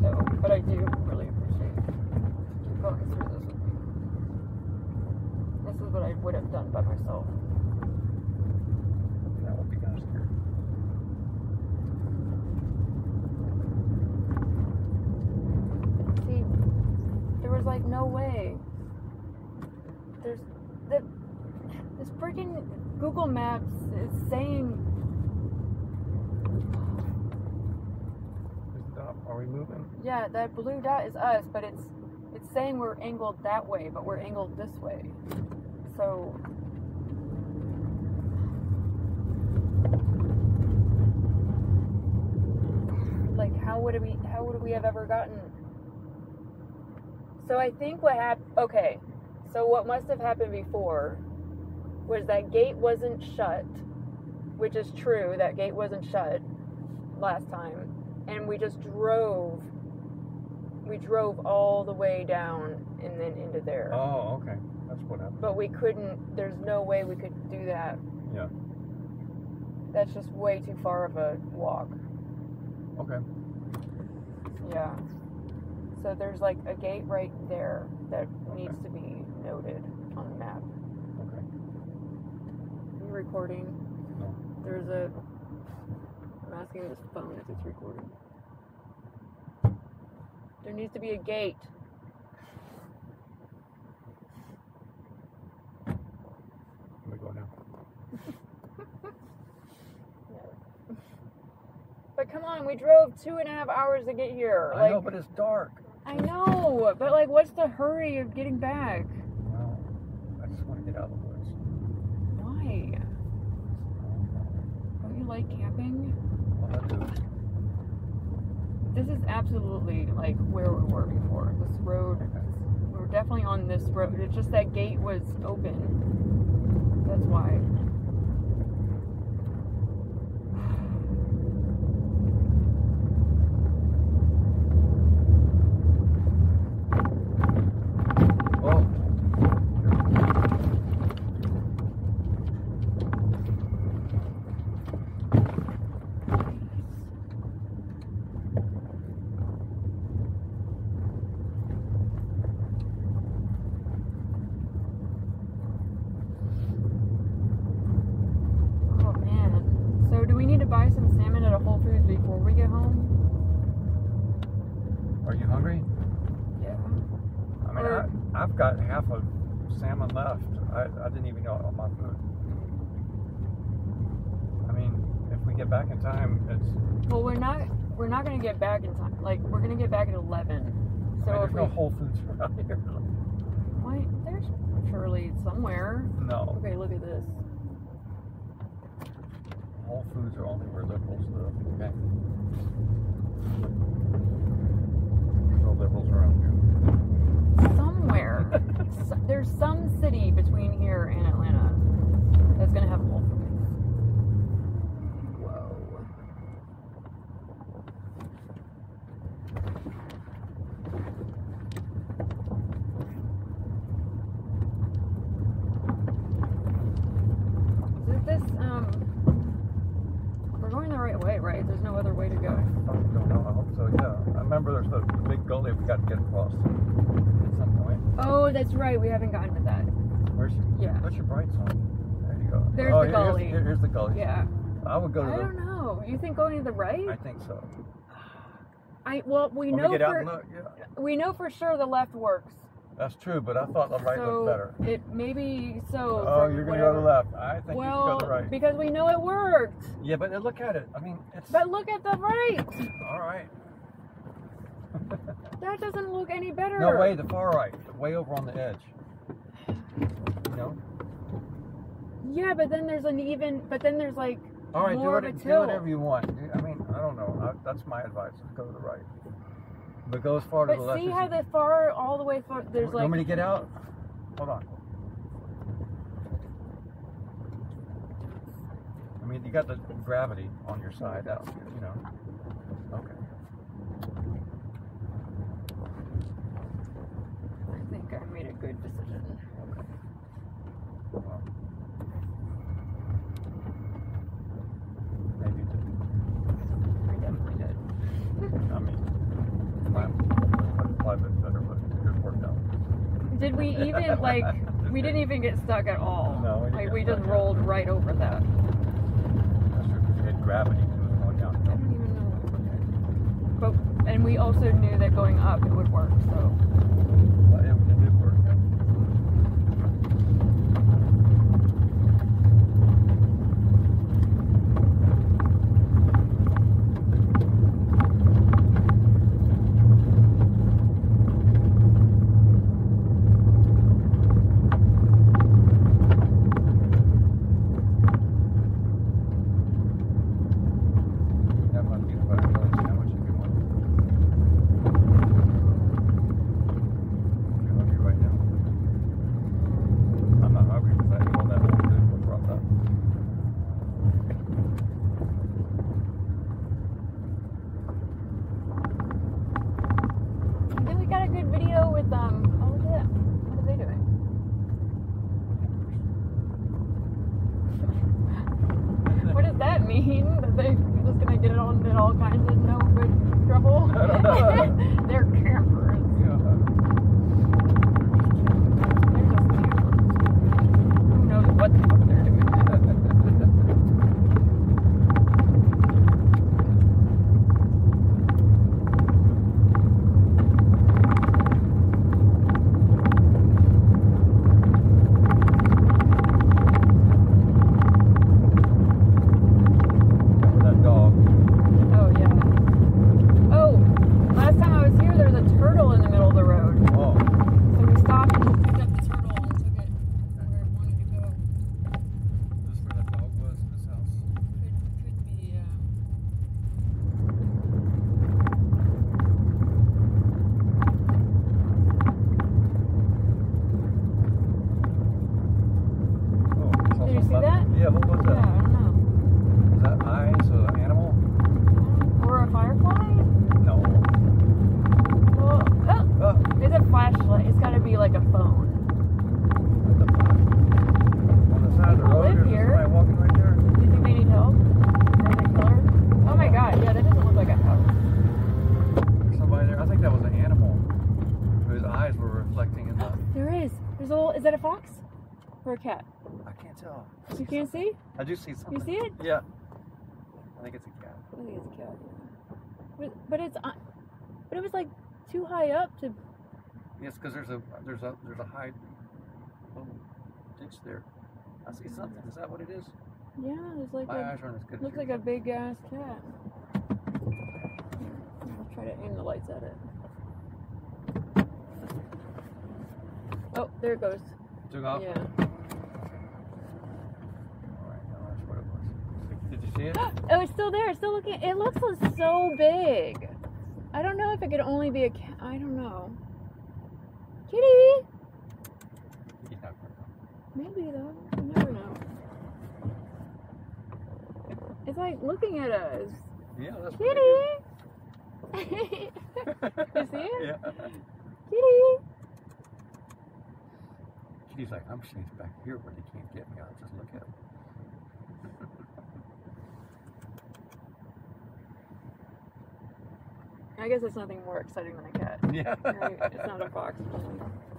So, but I do really appreciate you going through this with me. This is what I would have done by myself. That would be kind of. See, there was like no way. There's the this freaking Google Maps is saying Is the dot, are we moving? yeah that blue dot is us, but it's it's saying we're angled that way, but we're angled this way. So like how would we how would we have ever gotten so i think what happened okay so what must have happened before was that gate wasn't shut which is true that gate wasn't shut last time and we just drove we drove all the way down and then into there Oh, okay. That's what happened. but we couldn't there's no way we could do that Yeah. that's just way too far of a walk Okay. Yeah. So there's like a gate right there that needs to be noted on the map. Okay. Are you recording? No. There's a. I'm asking this phone if it's recording. There needs to be a gate. Let me go now. But come on, we drove two and a half hours to get here. I Like know, but it's dark. I know, but like, what's the hurry of getting back? Well, I just want to get out of the woods. Why? Don't you like camping? This is absolutely like where we were before. This road, we're definitely on this road. It's just that gate was open. That's why. Oh. Oh man. So do we need to buy some salmon at a Whole Foods before we get home? Are you hungry? Yeah. I mean, Or- I, I've got half a salmon left. I, I didn't even know it on my food. I mean, if we get back in time, it's. Well, we're not. We're not gonna get back in time. Like we're gonna get back at eleven. So I mean, if there's we, no Whole Foods around here. why, there's surely somewhere. No. Okay, look at this. Whole Foods are only where liberals live. Okay. Liberals around here. somewhere. S- there's some city between here and Atlanta that's gonna have Whole Foods. Whoa. Is this um? We're going the right way, right? There's no other way to go. don't know. I hope so. Yeah. I remember there's the, the big gully we got to get across at some point. Oh, that's right. We haven't gotten to that. Where's your, Yeah. What's your brights on? There you go. There's oh, the gully. Here's, here- here's the gully. Yeah. I would go to I the. don't know. You think going to the right? I think so. I well, we When know we get out for and look, yeah, we know for sure the left works. that's true. But I thought the right so looked better. it maybe so. Oh, you're gonna go to the left. I think Well, you should go to the right. because we know it worked. Yeah, but look at it. I mean, it's But look at the right. all right. That doesn't look any better. No, way the far right, way over on the edge. You know. Yeah, but then there's an even. But then there's like All right, more do, of it, a do whatever you want. I mean, I don't know. I, that's my advice. Go to the right. But go as far to the left. But see how the far all the way far. There's You like want me to get out? Hold on. I mean, you got the gravity on your side. You know. Okay. I think I made a good decision. Okay. Well, maybe you did. I definitely did. I mean, time. Five minutes better, but it out. Did we even like? We didn't even get stuck at all. No, we didn't like we just rolled right over that. That's true. 'cause You had gravity. It was going I don't even know. But and we also knew that going up it would work. So Is that a fox? Or a cat? I can't tell. You can't see? I do see something. You see it? Yeah. I think it's a cat. I think it's a cat. But, but it's. uh, But it was like too high up to. Yes, because there's a there's a there's a high little ditch there. I see something. Is that what it is? Yeah, there's like My a. eyes aren't as good. Looks like a big ass cat. I'll try to aim the lights at it. Oh, there it goes. Took off. Yeah. All right, now that's what it was. Did you see it? Oh, it's still there. It's still looking. It looks so big. I don't know if it could only be a cat. I don't know. Kitty. Maybe though. You never know. It's like looking at us. Yeah, that's Kitty. you see it? Yeah. Kitty. She's like, I'm she's back here where they can't get me. I'll just look at them. I guess it's nothing more exciting than a cat. Yeah. Right? It's not a fox.